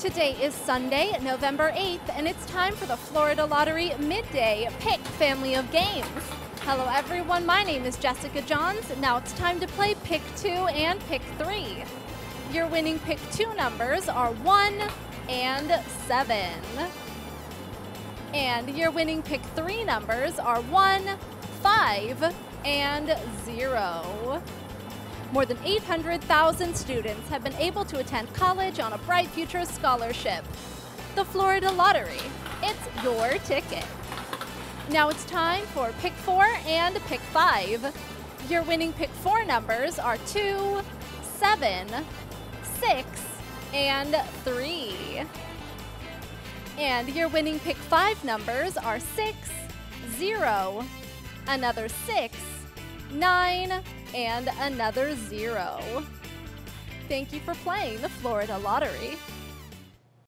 Today is Sunday, November 8th, and it's time for the Florida Lottery Midday Pick family of games. Hello, everyone. My name is Jessica Johns. Now it's time to play Pick 2 and Pick 3. Your winning Pick 2 numbers are 1 and 7. And your winning Pick 3 numbers are 1, 5, and 0. More than 800,000 students have been able to attend college on a Bright Futures scholarship. The Florida Lottery. It's your ticket. Now it's time for pick four and pick five. Your winning pick four numbers are two, seven, six, and three. And your winning pick five numbers are six, zero, another six, nine, and another zero. Thank you for playing the Florida Lottery.